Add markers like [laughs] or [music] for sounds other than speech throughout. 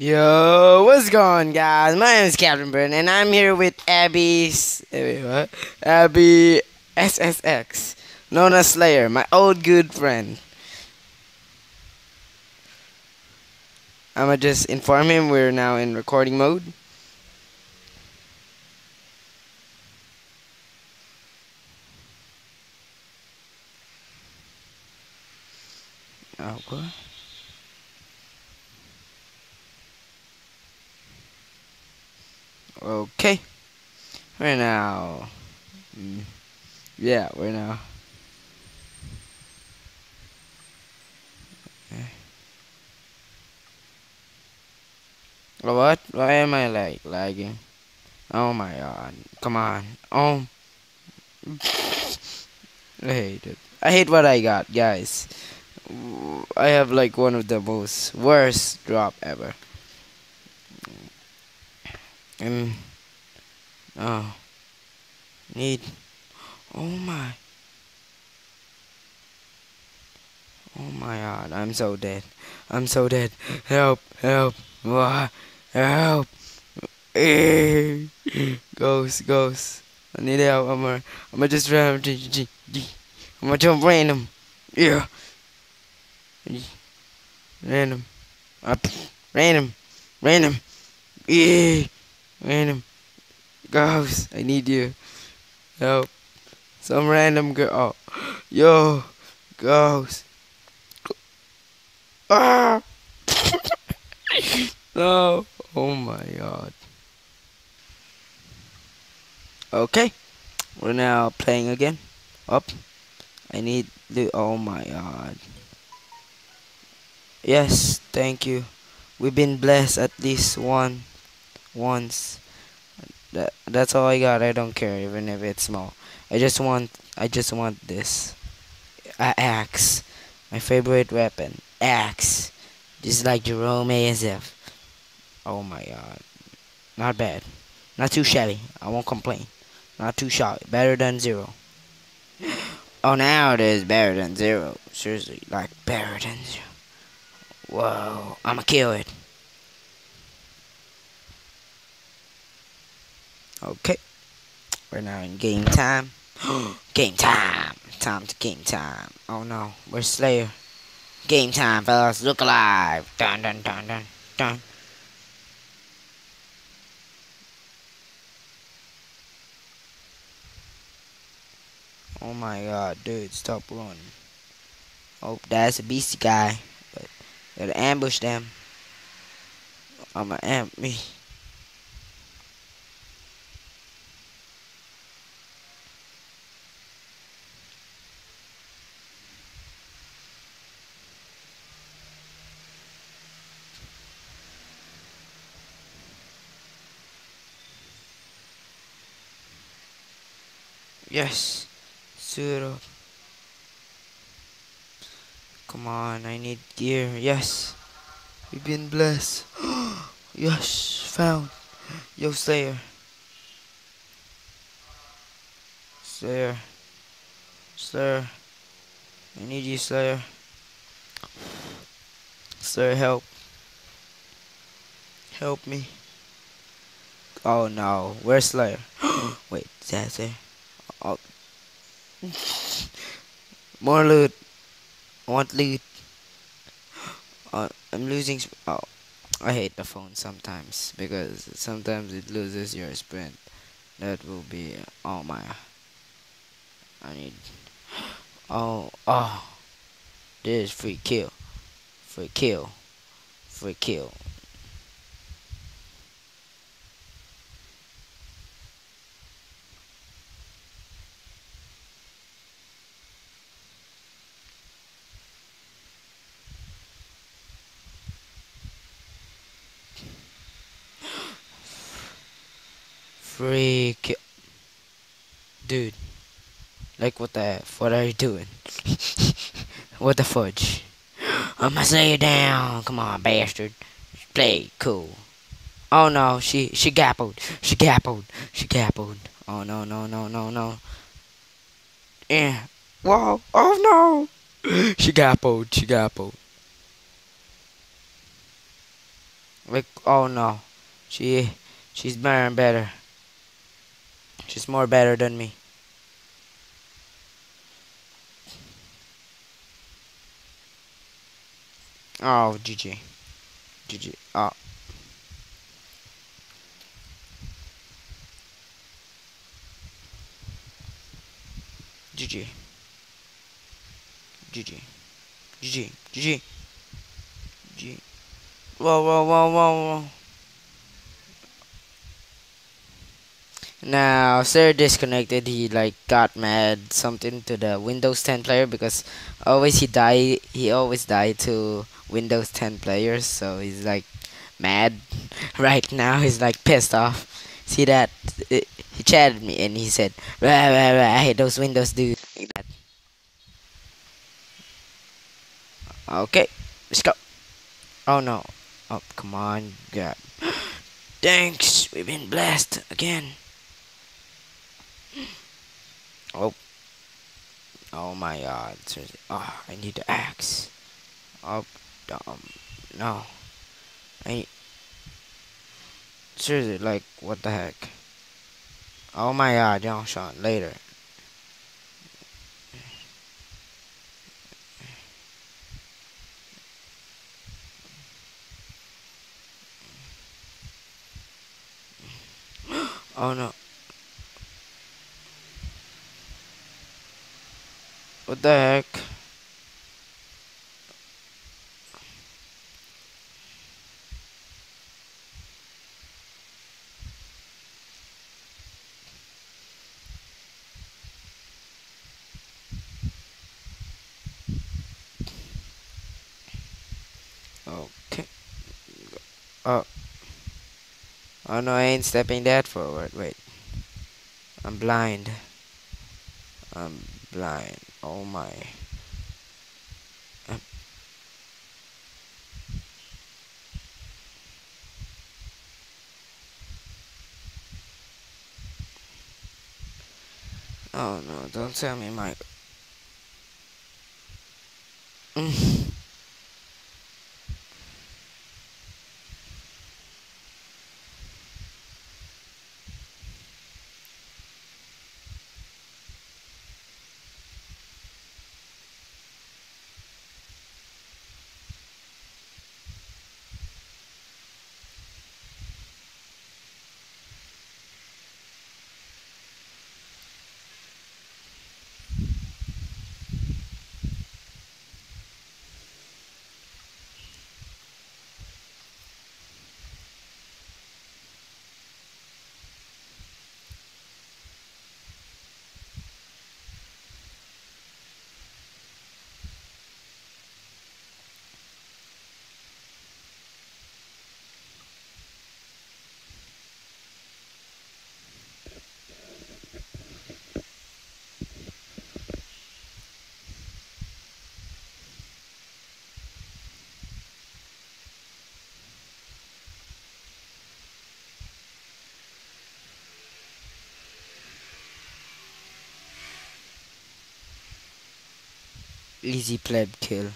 Yo, what's going, guys? My name is Captain Brionne, and I'm here with Abby. Eh, wait, what? Abby SSX, known as Slayer, my old good friend. I'ma just inform him we're now in recording mode. Oh, what? Okay. We're now. Yeah, we're now. What? Why am I like lagging? Oh my god. Come on. Oh. I hate it. I hate what I got, guys. I have like one of the most worst drop ever. And oh, need. Oh my. Oh my god, I'm so dead. I'm so dead. Help, help, Wah, help. [laughs] Ghost, ghost. I need help. I'm gonna, I'm gonna just run. I'm gonna jump random. Yeah. Random. Up. Random. Random. Yeah. Random. Ghost, I need you. Help. Some random girl. Oh. [gasps] Yo. Ghost. [laughs] Ah. no. Oh my god. Okay. We're now playing again. Up. I need the. Oh my god. Yes, thank you. We've been blessed at least one once. That that's all I got. I don't care even if it's small. I just want I just want this. A axe. My favorite weapon. Axe. Just like Jerome ASF. Oh my god. Not bad. Not too shabby. I won't complain. Not too shabby. Better than zero. Oh now it is better than zero. Seriously, like better than zero. Whoa. I'ma kill it. Okay. We're now in game time. [gasps] game time. Time to game time. Oh no. we're Slayer? Game time, fellas. Look alive. Dun dun dun dun dun. Oh my god, dude, stop running. Oh, that's a beastie guy. But gotta ambush them. I'ma amp me. Yes. Up. Come on, I need gear. Yes. We've been blessed. [gasps] yes, found. Yo, Slayer. Slayer. Slayer. I need you, Slayer. Slayer, help. Help me. Oh no, where's Slayer? [gasps] Wait, is that there? Oh. More loot. I want loot. Uh, I'm losing. Oh, I hate the phone sometimes because sometimes it loses your sprint. That will be. Oh my. I need. Oh, oh. This is free kill. Free kill. Free kill. Free kill. Dude. Like what the? What are you doing? [laughs] what the fudge? I'ma say you down. Come on, bastard. Play cool. Oh no, she she gappled. She gappled. She gappled. Oh no no no no no. Yeah. Whoa. Oh no. [gasps] She gappled. She gappled. Like, oh no. She, she's better and better. She's more better than me. Oh, GG. GG. Oh. GG. GG. GG. GG. G. Whoa, whoa, whoa, whoa, whoa. Now, sir disconnected. He like got mad something to the Windows 10 player because always he die. He always die to Windows 10 players. So he's like mad [laughs] right now. He's like pissed off. See that? He chatted me and he said, rah, rah, rah, "I hate those Windows dudes." Okay, let's go. Oh no. Oh, come on, God. [gasps] Thanks, we've been blessed again. Oh. Oh my god. Seriously. Oh, I need the axe. Oh, um, no. I. Seriously, like, what the heck? Oh my god, John Sean, later. [gasps] oh no. What the heck? Okay. Oh. Oh no, I ain't stepping that forward. Wait. I'm blind. I'm blind. Oh my. Oh no, don't tell me my. [laughs] [laughs] Easy pleb kill.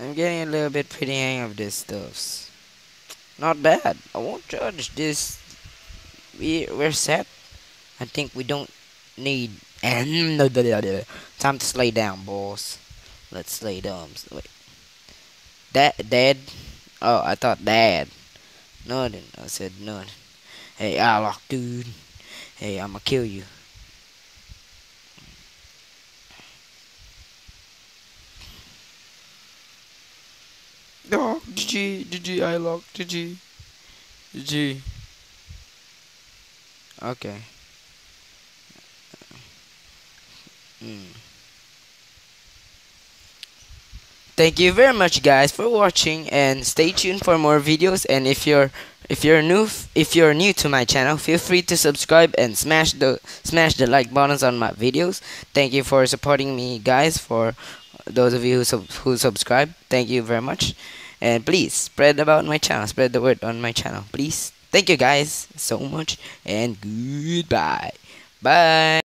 I'm getting a little bit pretty hang of this stuff. Not bad. I won't judge this. We we're set. I think we don't need [laughs] time to slay down, boss. Let's slay down. Wait. That dad? Oh, I thought dad. Nothing. I said nothing. Hey, Alok, dude. Hey, I'ma kill you. Oh, GG, GG, I lock, GG, GG. Okay. Mm. Thank you very much guys for watching and stay tuned for more videos and if you're if you're new if you're new to my channel feel free to subscribe and smash the smash the like buttons on my videos thank you for supporting me guys for those of you who, sub who subscribe thank you very much and please spread about my channel spread the word on my channel. Please thank you guys so much and goodbye. Bye